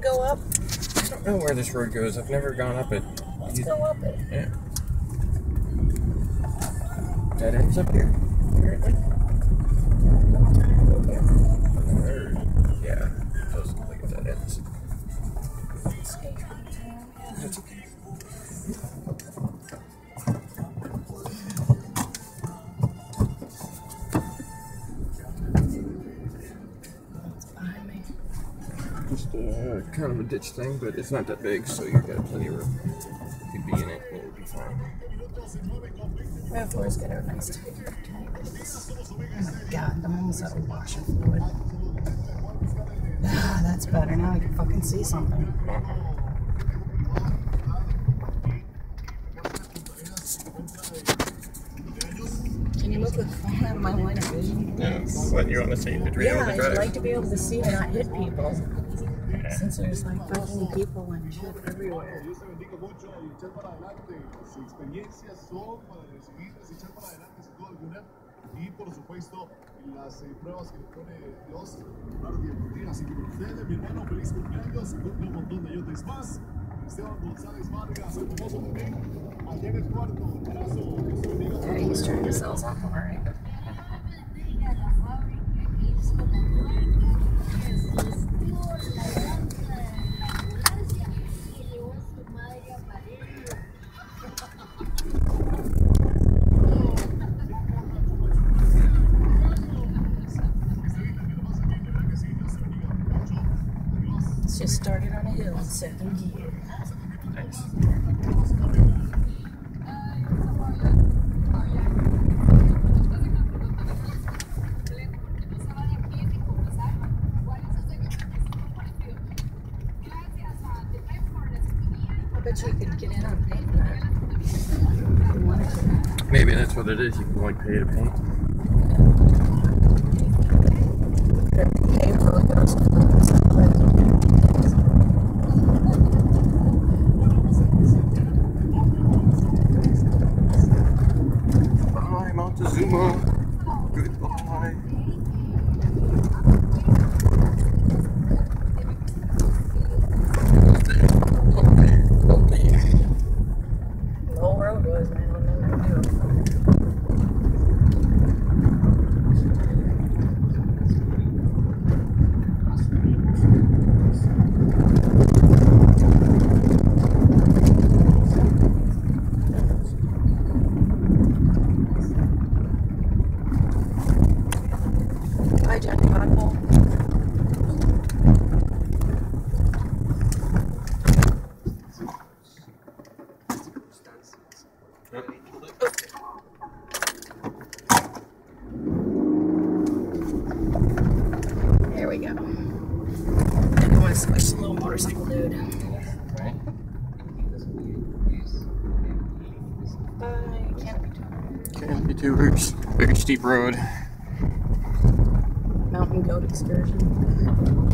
road go up? I don't know where this road goes. I've never gone up it. Let's You- go up it. Yeah. That ends up here. Apparently. Yeah. Doesn't look like that ends. That's okay. Kind of a ditch thing, but it's not that big, so you've got plenty of room. You could be in it, and it would be fine. We have always got a nice tight. Oh my god, I'm almost out of washing fluid. Ah, that's better. Now I can fucking see something. Can you move the phone out of my line of vision? Yeah, what you want to see? Did we Yeah, able to I'd like to be able to see and not hit people. Since there's like fucking people and shit everywhere. Dios te bendiga mucho y echar para adelante. Sus experiencias son para recibirlas y echar para adelante sin duda alguna. Y por supuesto, las eh, pruebas que le pone Dios, claro que por. Así que ustedes, mi hermano, feliz cumpleaños cumple un montón de años más. Esteban González Vargas, el famoso también. Allá en el cuarto, un abrazo. Dios bendiga. Yeah, he's trying to sell something, right? It's just started on a hill in second gear. Nice. I bet you could get in on painting that. If you Maybe that's what it is. You can like pay to paint. Pay those clothes. Bye, Montezuma. Goodbye. The whole road was, man. What am I gonna do? Hi, Johnny Pothole. There we go. I don't want to squish the little motorcycle dude. Right? Bye. Can't be too. Canopy tours. Very steep road. Mountain goat excursion.